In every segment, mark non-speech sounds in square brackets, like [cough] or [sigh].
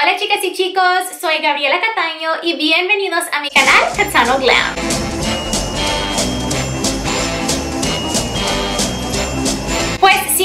Hola chicas y chicos, soy Gabriela Cataño y bienvenidos a mi canal Katano Glam.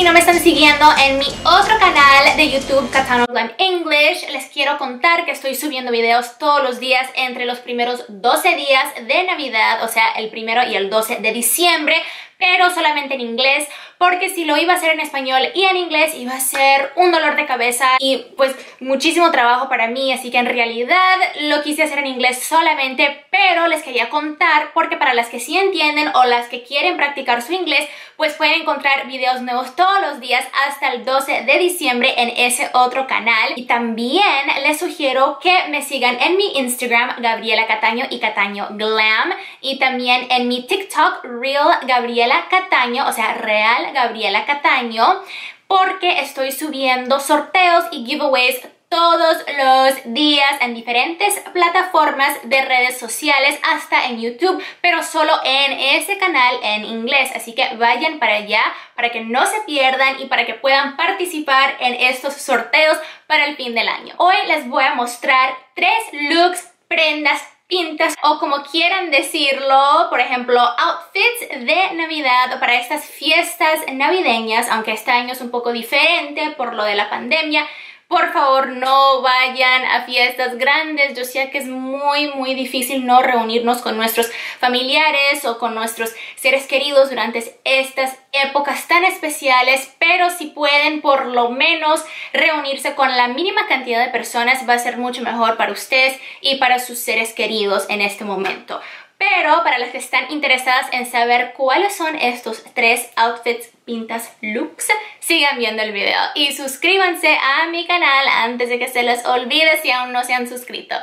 Si no me están siguiendo en mi otro canal de YouTube, Katano Glam English, les quiero contar que estoy subiendo videos todos los días entre los primeros 12 días de Navidad, o sea, el primero y el 12 de diciembre, pero solamente en inglés porque si lo iba a hacer en español y en inglés iba a ser un dolor de cabeza y pues muchísimo trabajo para mí, así que en realidad lo quise hacer en inglés solamente, pero les quería contar porque para las que sí entienden o las que quieren practicar su inglés, pues pueden encontrar videos nuevos todos los días hasta el 12 de diciembre en ese otro canal. Y también les sugiero que me sigan en mi Instagram Gabriela Cataño y Cataño Glam y también en mi TikTok Real Gabriela Cataño, o sea, real Gabriela Cataño porque estoy subiendo sorteos y giveaways todos los días en diferentes plataformas de redes sociales, hasta en YouTube, pero solo en ese canal en inglés. Así que vayan para allá para que no se pierdan y para que puedan participar en estos sorteos para el fin del año. Hoy les voy a mostrar tres looks, prendas pintas o como quieran decirlo, por ejemplo, outfits de Navidad para estas fiestas navideñas, aunque este año es un poco diferente por lo de la pandemia, por favor no vayan a fiestas grandes. Yo sé que es muy muy difícil no reunirnos con nuestros familiares o con nuestros seres queridos durante estas épocas tan especiales, pero si pueden por lo menos reunirse con la mínima cantidad de personas va a ser mucho mejor para ustedes y para sus seres queridos en este momento. Pero para las que están interesadas en saber cuáles son estos tres outfits pintas looks, sigan viendo el video y suscríbanse a mi canal antes de que se les olvide si aún no se han suscrito.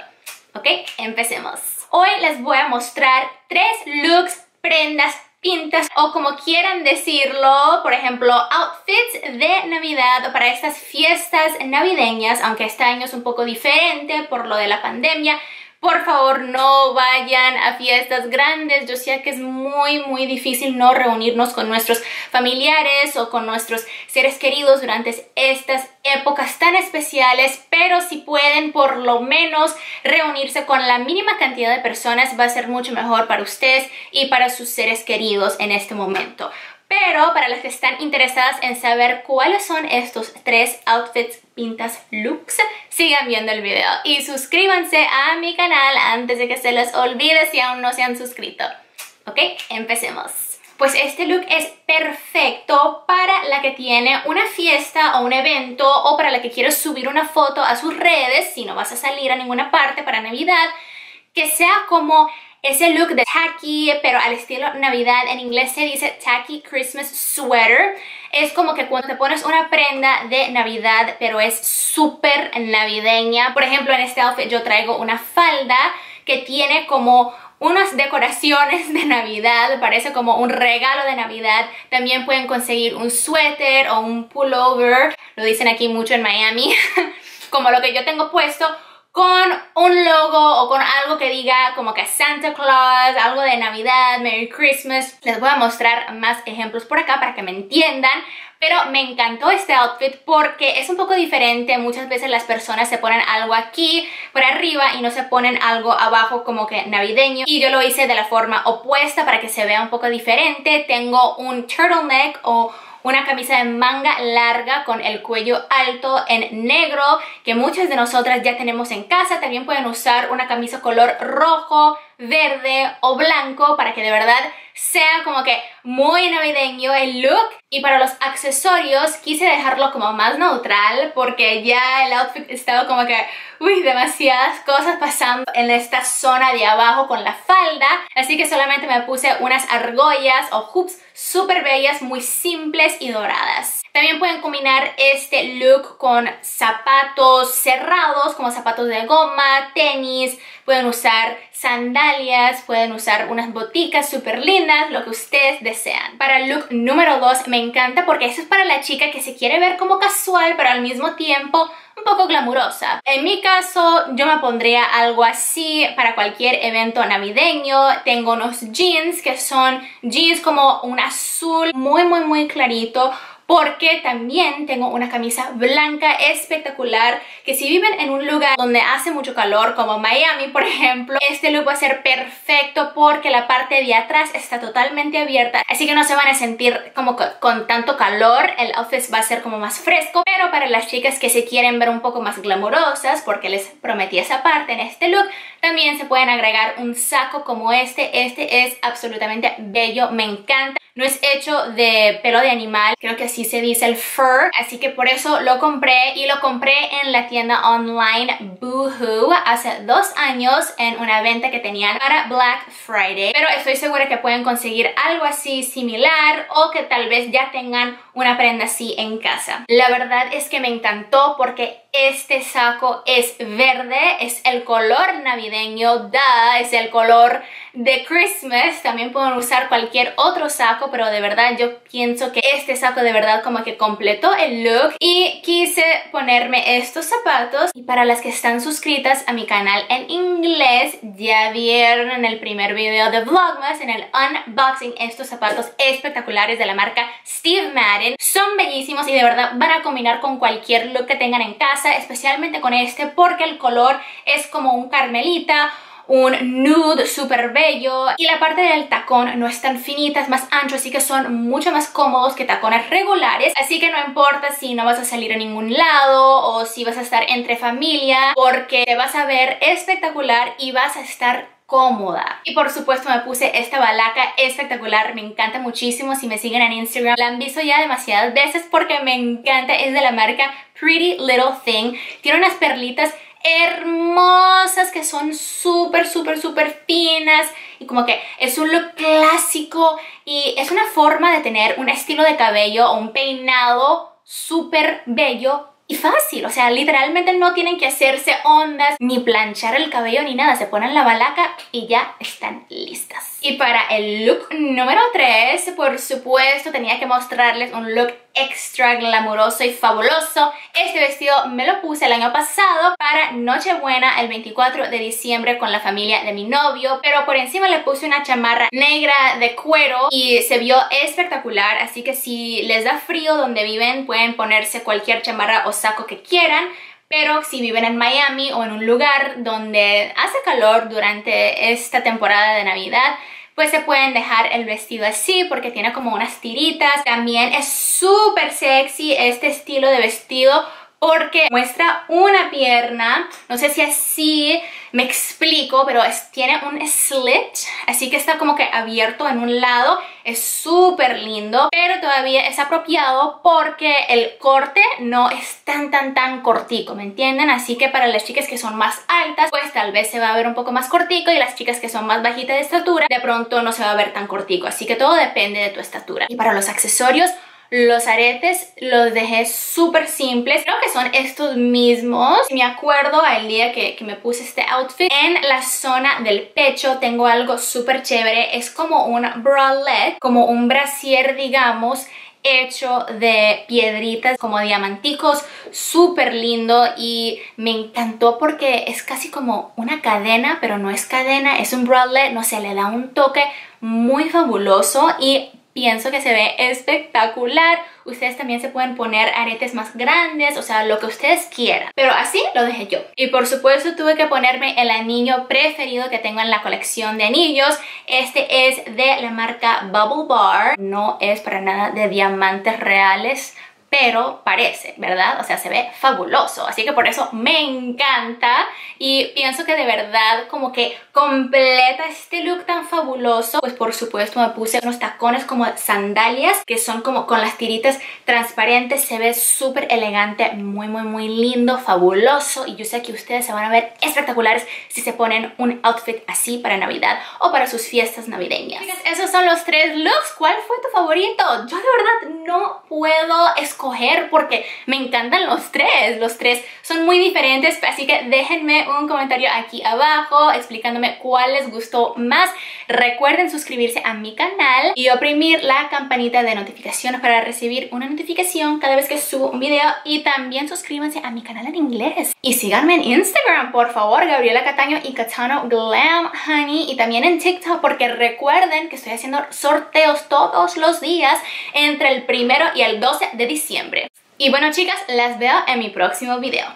¿Ok? Empecemos. Hoy les voy a mostrar tres looks, prendas, pintas o como quieran decirlo, por ejemplo, outfits de Navidad para estas fiestas navideñas, aunque este año es un poco diferente por lo de la pandemia, por favor no vayan a fiestas grandes. Yo sé que es muy muy difícil no reunirnos con nuestros familiares o con nuestros seres queridos durante estas épocas tan especiales, pero si pueden por lo menos reunirse con la mínima cantidad de personas va a ser mucho mejor para ustedes y para sus seres queridos en este momento. Pero para las que están interesadas en saber cuáles son estos tres outfits, pintas, looks, sigan viendo el video y suscríbanse a mi canal antes de que se les olvide si aún no se han suscrito. ¿Ok? Empecemos. Pues este look es perfecto para la que tiene una fiesta o un evento o para la que quiere subir una foto a sus redes si no vas a salir a ninguna parte para Navidad, que sea como ese look de tacky, pero al estilo Navidad, en inglés se dice tacky Christmas sweater. Es como que cuando te pones una prenda de Navidad, pero es súper navideña. Por ejemplo, en este outfit yo traigo una falda que tiene como unas decoraciones de Navidad, parece como un regalo de Navidad. También pueden conseguir un suéter o un pullover, lo dicen aquí mucho en Miami, [laughs] como lo que yo tengo puesto con un logo o con algo que diga como que Santa Claus, algo de Navidad, Merry Christmas. Les voy a mostrar más ejemplos por acá para que me entiendan. Pero me encantó este outfit porque es un poco diferente. Muchas veces las personas se ponen algo aquí por arriba y no se ponen algo abajo como que navideño. Y yo lo hice de la forma opuesta para que se vea un poco diferente. Tengo un turtleneck o una camisa de manga larga con el cuello alto en negro que muchas de nosotras ya tenemos en casa. También pueden usar una camisa color rojo, verde o blanco para que de verdad sea como que muy navideño el look. Y para los accesorios quise dejarlo como más neutral porque ya el outfit estaba como que uy demasiadas cosas pasando en esta zona de abajo con la falda. Así que solamente me puse unas argollas o hoops súper bellas muy simples y doradas. También pueden combinar este look con zapatos cerrados como zapatos de goma, tenis, pueden usar sandalias, pueden usar unas boticas súper lindas, lo que ustedes Para el look número 2 me encanta porque eso es para la chica que se quiere ver como casual pero al mismo tiempo un poco glamurosa. En mi caso yo me pondría algo así para cualquier evento navideño. Tengo unos jeans que son jeans como un azul muy muy muy clarito porque también tengo una camisa blanca espectacular que si viven en un lugar donde hace mucho calor como Miami por ejemplo este look va a ser perfecto porque la parte de atrás está totalmente abierta así que no se van a sentir como con tanto calor el outfit va a ser como más fresco pero para las chicas que se quieren ver un poco más glamurosas porque les prometí esa parte en este look también se pueden agregar un saco como este este es absolutamente bello me encanta no es hecho de pelo de animal, creo que así se dice el fur, así que por eso lo compré y lo compré en la tienda online Boohoo hace dos años en una venta que tenían para Black Friday. Pero estoy segura que pueden conseguir algo así similar o que tal vez ya tengan una prenda así en casa. La verdad es que me encantó porque este saco es verde, es el color navideño, da, es el color de Christmas. También pueden usar cualquier otro saco, pero de verdad yo pienso que este saco de verdad como que completó el look. Y quise ponerme estos zapatos. Y para las que están suscritas a mi canal en inglés, ya vieron en el primer video de Vlogmas, en el unboxing, estos zapatos espectaculares de la marca Steve Madden. Son bellísimos y de verdad van a combinar con cualquier look que tengan en casa especialmente con este porque el color es como un carmelita un nude súper bello y la parte del tacón no es tan finita, es más ancho, así que son mucho más cómodos que tacones regulares, así que no importa si no vas a salir a ningún lado o si vas a estar entre familia, porque te vas a ver espectacular y vas a estar cómoda. Y por supuesto me puse esta balaca espectacular, me encanta muchísimo. Si me siguen en Instagram la han visto ya demasiadas veces porque me encanta. Es de la marca Pretty Little Thing. Tiene unas perlitas hermosas que son súper, súper, súper finas y como que es un look clásico y es una forma de tener un estilo de cabello o un peinado súper bello y fácil, o sea, literalmente no tienen que hacerse ondas ni planchar el cabello ni nada, se ponen la balaca y ya están listas. Y para el look número 3, por supuesto, tenía que mostrarles un look extra glamuroso y fabuloso. Este vestido me lo puse el año pasado para Nochebuena el 24 de diciembre con la familia de mi novio, pero por encima le puse una chamarra negra de cuero y se vio espectacular, así que si les da frío donde viven pueden ponerse cualquier chamarra o saco que quieran, pero si viven en Miami o en un lugar donde hace calor durante esta temporada de Navidad, pues se pueden dejar el vestido así porque tiene como unas tiritas. También es súper sexy este estilo de vestido porque muestra una pierna, no sé si así me explico, pero tiene un slit, así que está como que abierto en un lado, es súper lindo, pero todavía es apropiado porque el corte no es tan tan tan cortico, ¿me entienden? Así que para las chicas que son más altas, pues tal vez se va a ver un poco más cortico y las chicas que son más bajitas de estatura, de pronto no se va a ver tan cortico, así que todo depende de tu estatura. Y para los accesorios, los aretes los dejé súper simples. Creo que son estos mismos. Me acuerdo al día que, me puse este outfit. En la zona del pecho tengo algo súper chévere. Es como un bralette, como un brasier, digamos, hecho de piedritas como diamanticos, súper lindo y me encantó porque es casi como una cadena, pero no es cadena, es un bralette, no sé, le da un toque muy fabuloso y pienso que se ve espectacular. Ustedes también se pueden poner aretes más grandes, o sea, lo que ustedes quieran. Pero así lo dejé yo. Y por supuesto tuve que ponerme el anillo preferido que tengo en la colección de anillos. Este es de la marca Bubble Bar. No es para nada de diamantes reales pero parece, ¿verdad? O sea, se ve fabuloso, así que por eso me encanta y pienso que de verdad como que completa este look tan fabuloso, pues por supuesto me puse unos tacones como sandalias que son como con las tiritas transparentes, se ve súper elegante, muy muy muy lindo, fabuloso y yo sé que ustedes se van a ver espectaculares si se ponen un outfit así para Navidad o para sus fiestas navideñas. esos son los tres looks, ¿cuál fue tu favorito? Yo de verdad no puedo escoger porque me encantan los tres. Los tres son muy diferentes, así que déjenme un comentario aquí abajo explicándome cuál les gustó más. Recuerden suscribirse a mi canal y oprimir la campanita de notificaciones para recibir una notificación cada vez que subo un video y también suscríbanse a mi canal en inglés. Y síganme en Instagram, por favor, Gabriela Cataño y Catano Glam Honey y también en TikTok porque recuerden que estoy haciendo sorteos todos los días entre el primero y el 12 de Y bueno chicas, las veo en mi próximo video.